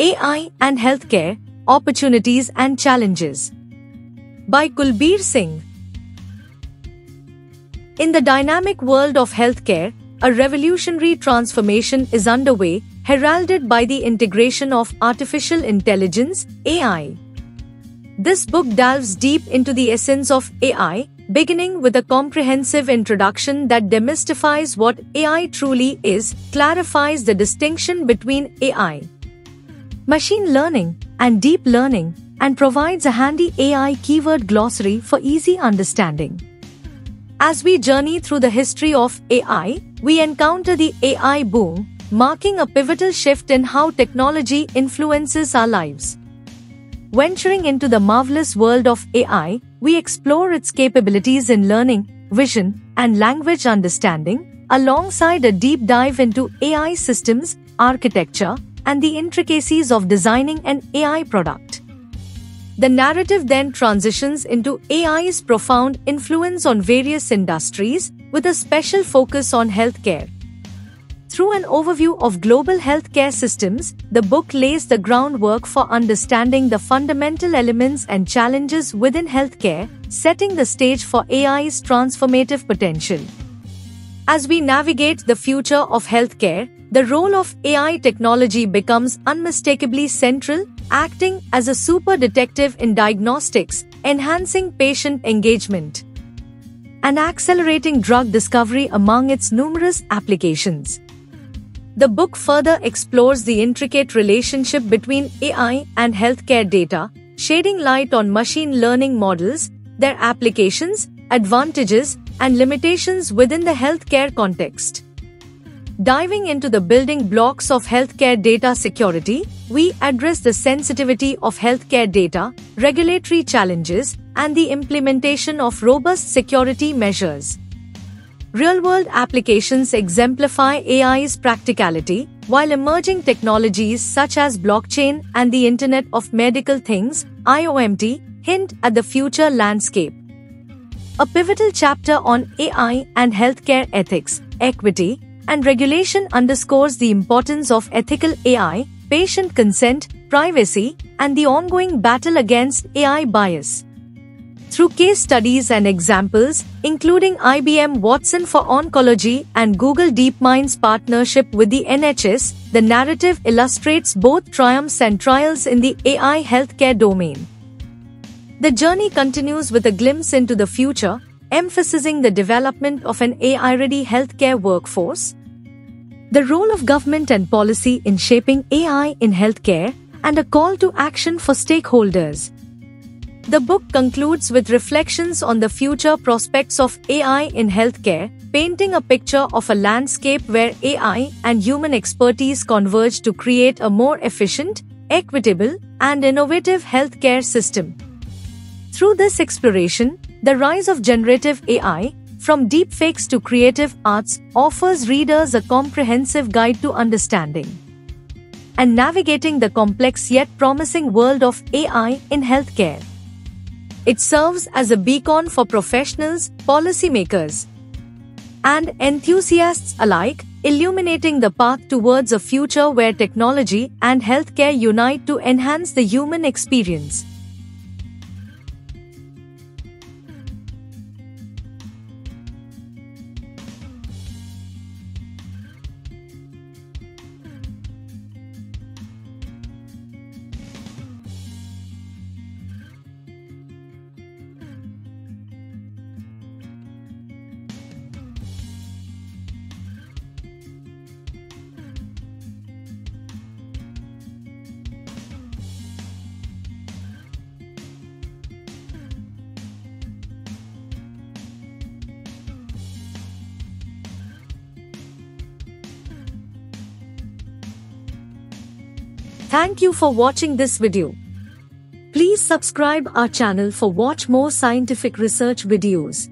AI and Healthcare Opportunities and Challenges. By Kulbir Singh. In the dynamic world of healthcare, a revolutionary transformation is underway, heralded by the integration of artificial intelligence, AI. This book delves deep into the essence of AI, beginning with a comprehensive introduction that demystifies what AI truly is, clarifies the distinction between AI, machine learning, and deep learning, and provides a handy AI keyword glossary for easy understanding. As we journey through the history of AI, we encounter the AI boom, marking a pivotal shift in how technology influences our lives. Venturing into the marvelous world of AI, we explore its capabilities in learning, vision, and language understanding, alongside a deep dive into AI systems, architecture, and the intricacies of designing an AI product. The narrative then transitions into AI's profound influence on various industries, with a special focus on healthcare. Through an overview of global healthcare systems, the book lays the groundwork for understanding the fundamental elements and challenges within healthcare, setting the stage for AI's transformative potential. As we navigate the future of healthcare, the role of AI technology becomes unmistakably central, acting as a super detective in diagnostics, enhancing patient engagement, and accelerating drug discovery among its numerous applications. The book further explores the intricate relationship between AI and healthcare data, shedding light on machine learning models, their applications, advantages, and limitations within the healthcare context. Diving into the building blocks of healthcare data security, we address the sensitivity of healthcare data, regulatory challenges, and the implementation of robust security measures. Real world applications exemplify AI's practicality, while emerging technologies such as blockchain and the Internet of Medical Things, IoT, hint at the future landscape. A pivotal chapter on AI and healthcare ethics, equity, and regulation underscores the importance of ethical AI, patient consent, privacy, and the ongoing battle against AI bias. Through case studies and examples, including IBM Watson for Oncology and Google DeepMind's partnership with the NHS, the narrative illustrates both triumphs and trials in the AI healthcare domain. The journey continues with a glimpse into the future, emphasizing the development of an AI-ready healthcare workforce, the role of government and policy in shaping AI in healthcare, and a call to action for stakeholders. The book concludes with reflections on the future prospects of AI in healthcare, painting a picture of a landscape where AI and human expertise converge to create a more efficient, equitable, and innovative healthcare system. Through this exploration, the rise of generative AI, from deepfakes to creative arts, offers readers a comprehensive guide to understanding and navigating the complex yet promising world of AI in healthcare. It serves as a beacon for professionals, policymakers, and enthusiasts alike, illuminating the path towards a future where technology and healthcare unite to enhance the human experience. Thank you for watching this video. Please subscribe our channel for watch more scientific research videos.